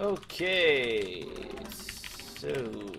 Okay, so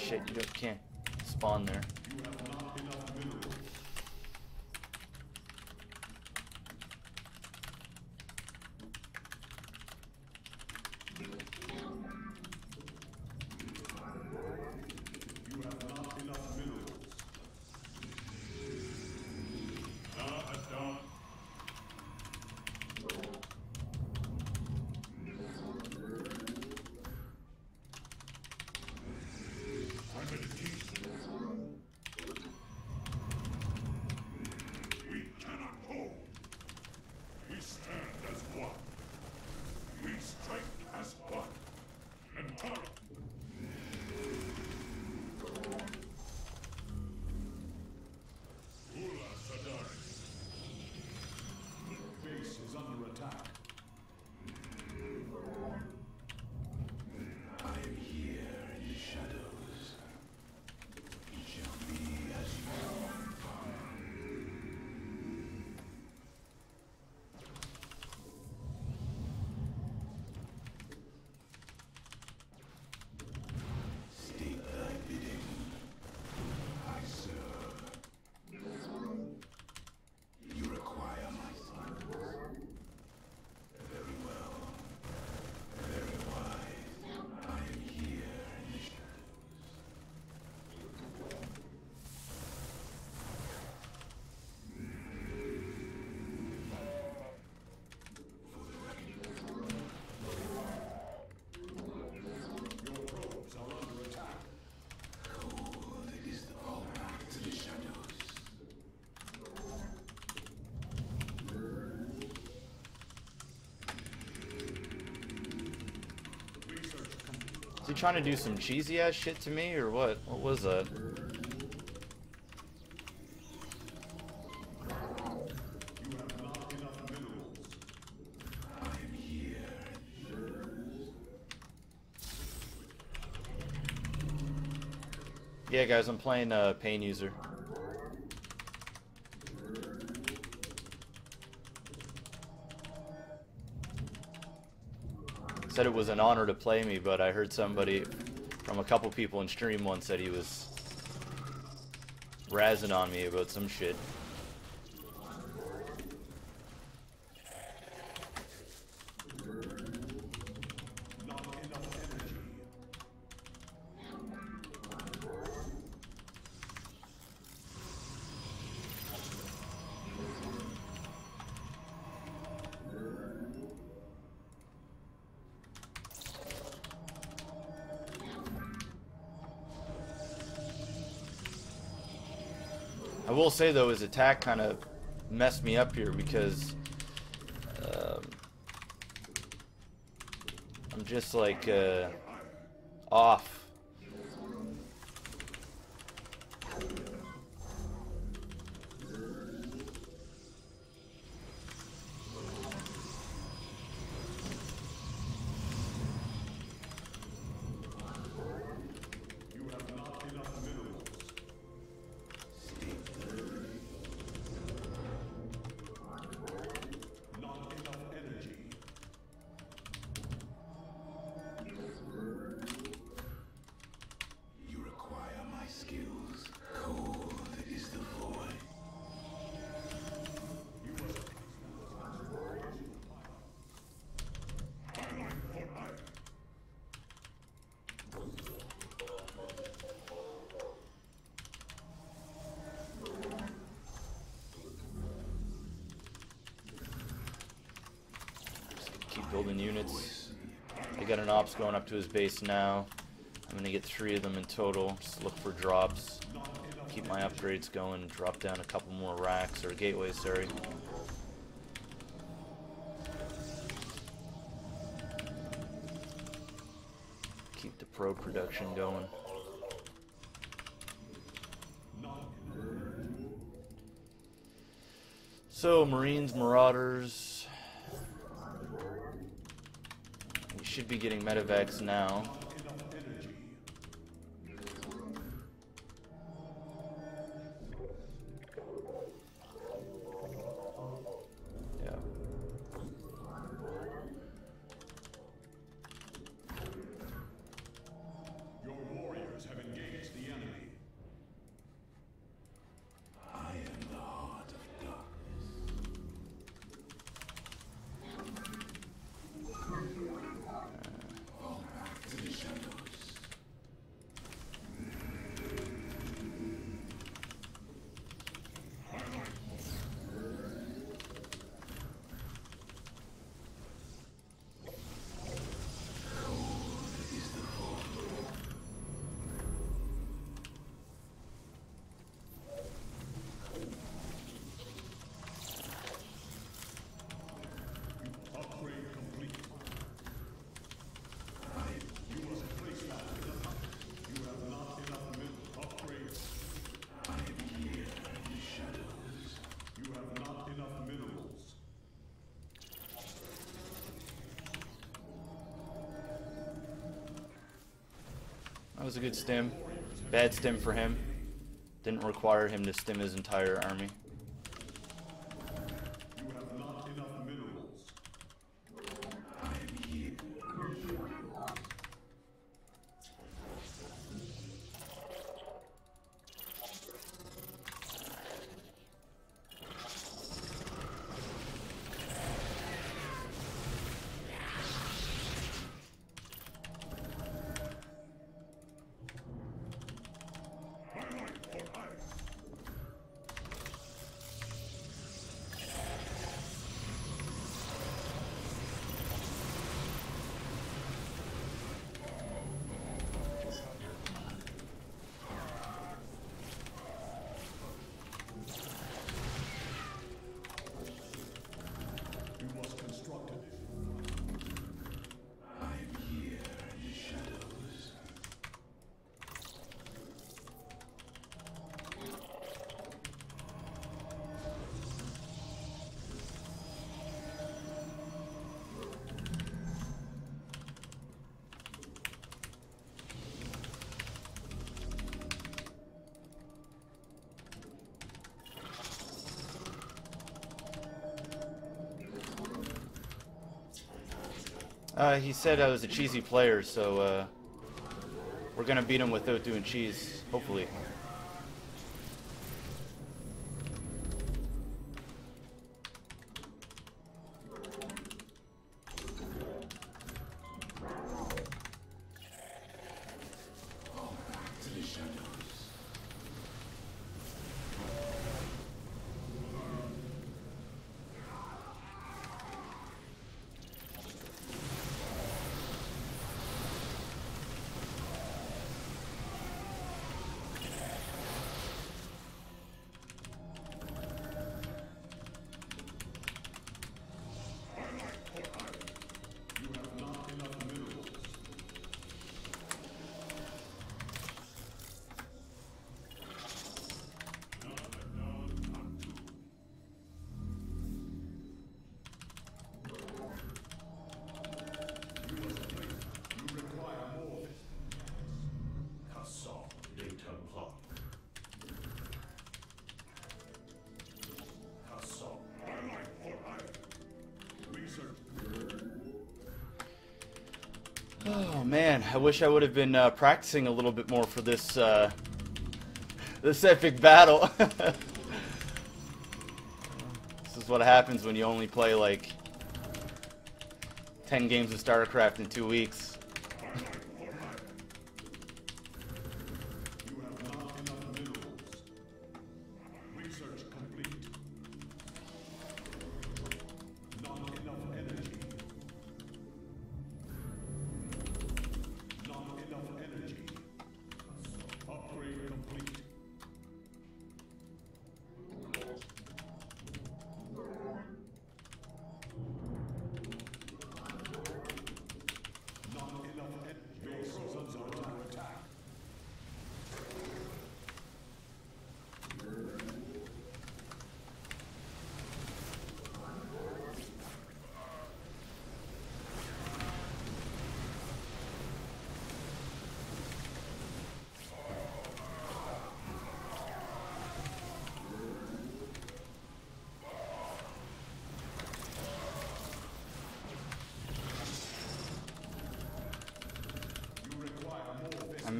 shit, you just can't spawn there. he trying to do some cheesy ass shit to me or what? What was that? Yeah, guys, I'm playing uh, PainUser. said it was an honor to play me, but I heard somebody from a couple people in stream once said he was razzing on me about some shit. I will say though, his attack kind of messed me up here because um, I'm just like uh, off. Units. I got an ops going up to his base now. I'm gonna get three of them in total. Just look for drops. Keep my upgrades going. Drop down a couple more racks or gateways. Sorry. Keep the pro production going. So, Marines, Marauders. We should be getting medevacs now. That was a good stim. Bad stim for him. Didn't require him to stim his entire army. Uh, he said I was a cheesy player, so uh, we're gonna beat him without doing cheese, hopefully. Oh man, I wish I would have been uh, practicing a little bit more for this uh, this epic battle. this is what happens when you only play like 10 games of StarCraft in two weeks.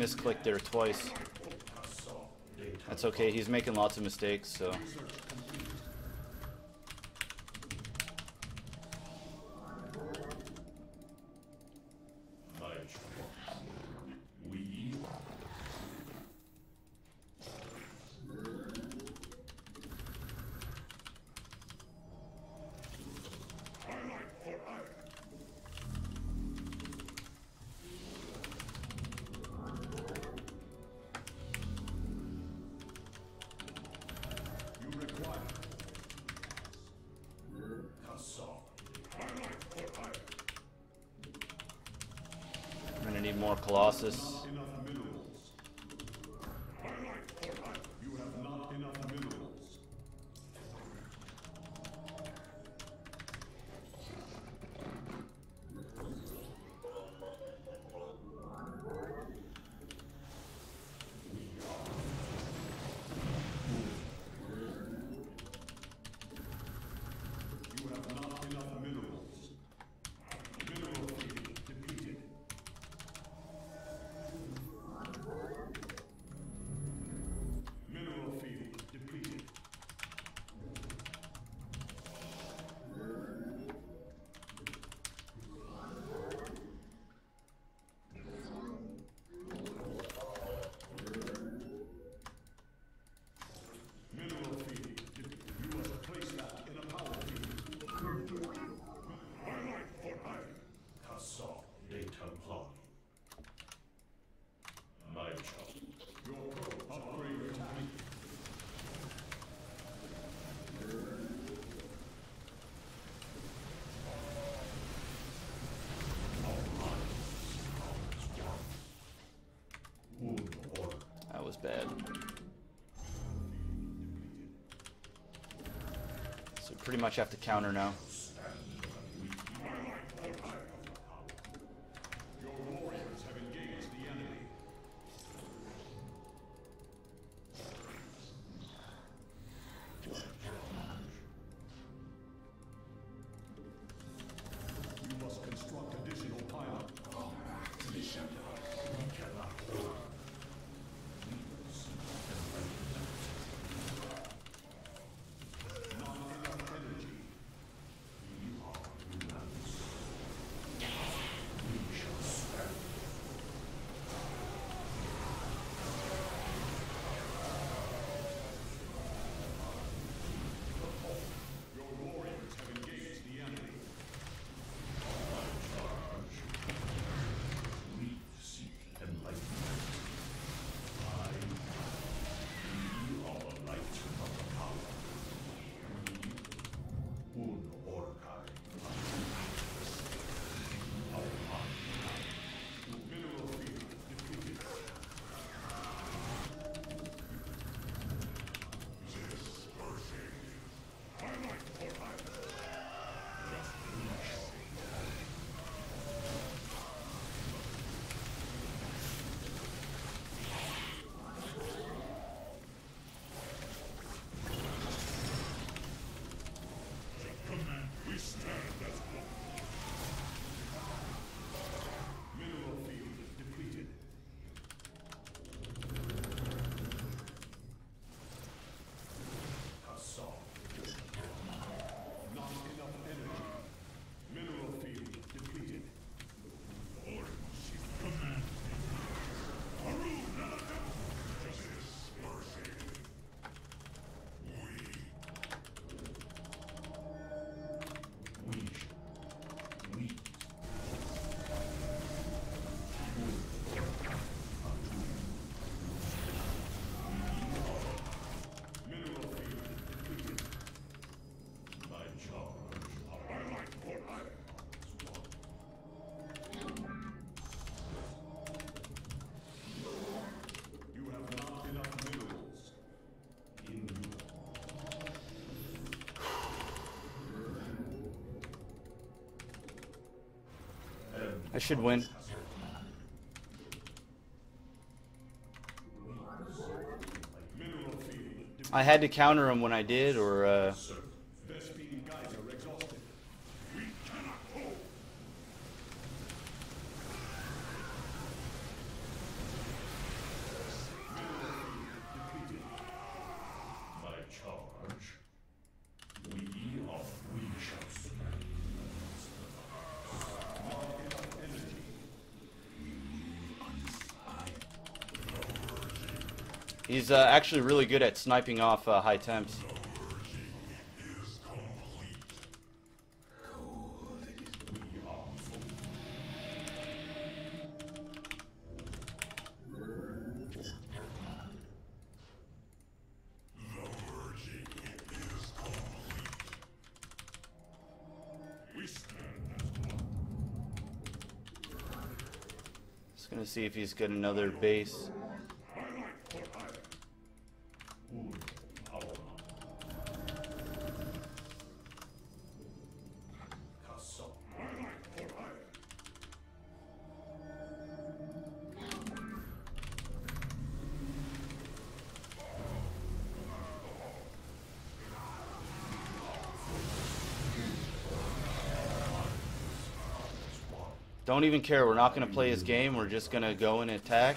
misclicked there twice. That's okay, he's making lots of mistakes, so... more Colossus. So pretty much have to counter now. I should win. I had to counter him when I did, or uh, Vespene Geyser exhausted. We cannot hold. My charge. We are we shall he's uh, actually really good at sniping off uh, high temps. Just gonna see if he's got another base. Don't even care. We're not gonna play his game. We're just gonna go and attack.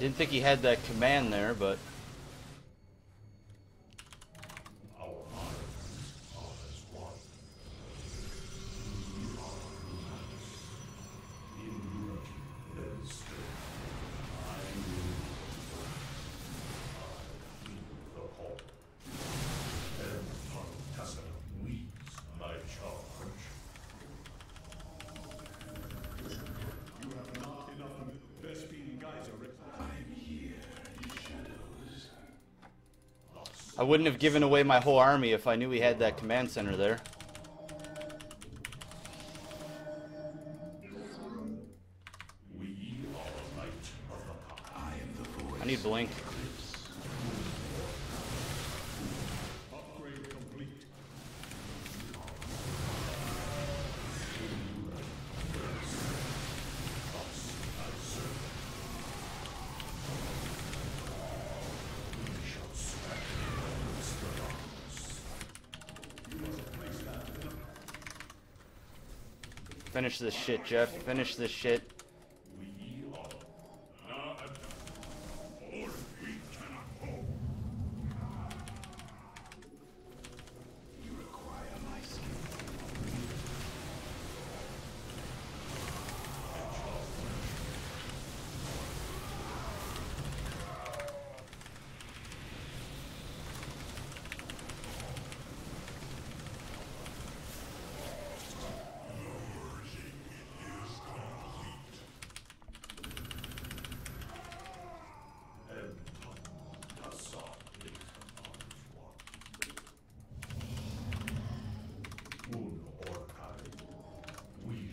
Didn't think he had that command there, but Our minds are as one. In there is strength. I will. I feel the whole. And fantastic weeds my charge. You have not enough Vespene Geyser I'm here, shadows. I wouldn't have given away my whole army if I knew we had that command center there. We are of the. I am the voice. I need blink. Finish this shit, Jeff. Finish this shit. We are not or we cannot hope. You require my skill.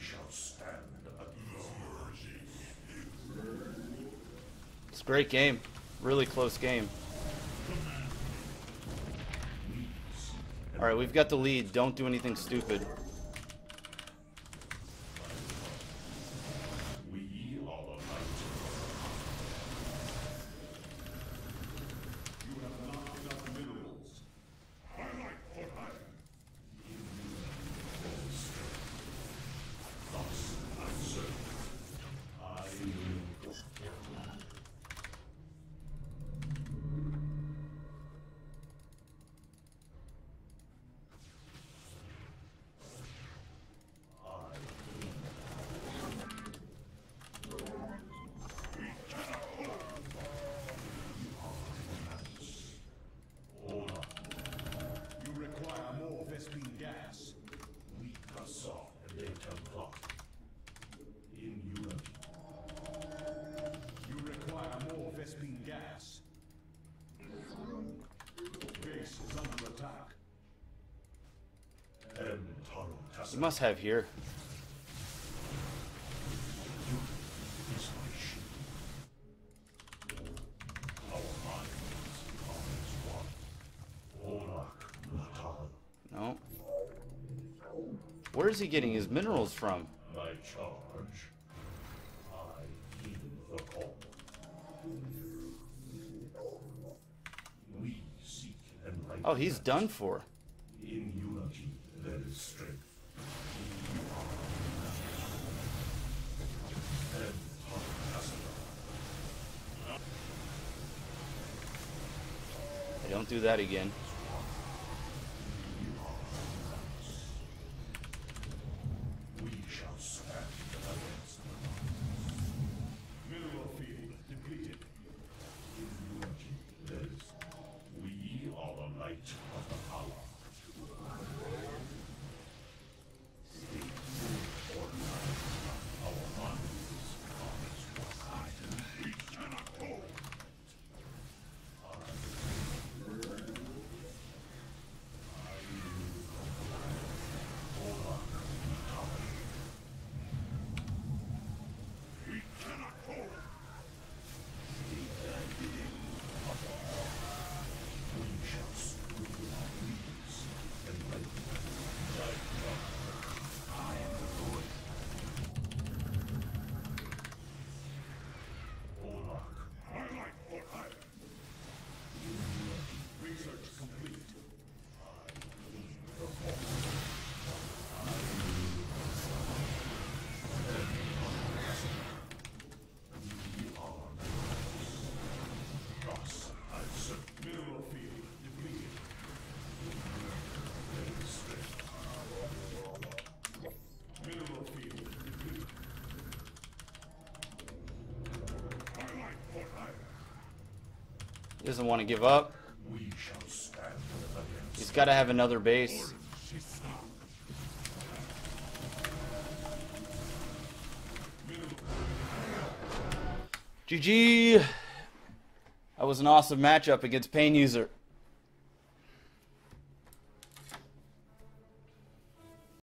shall stand against It's a great game. Really close game. Alright, we've got the lead. Don't do anything stupid. We are the light. You have not enough minerals. Thus I serve. I will You require more Vespene gas. We saw a later plot. In unity, You require more Vespene gas. Base is under attack. and Taro You must have here. is my shield. Our minds are as one. Olak Natal, No. Where is he getting his minerals from? my charge. I heed the call. We seek enlightenment. Oh, he's done for. In unity, there is strength. And Tassadar, Hey, don't do that again. Doesn't want to give up. He's got to have another base. GG. That was an awesome matchup against PainUser.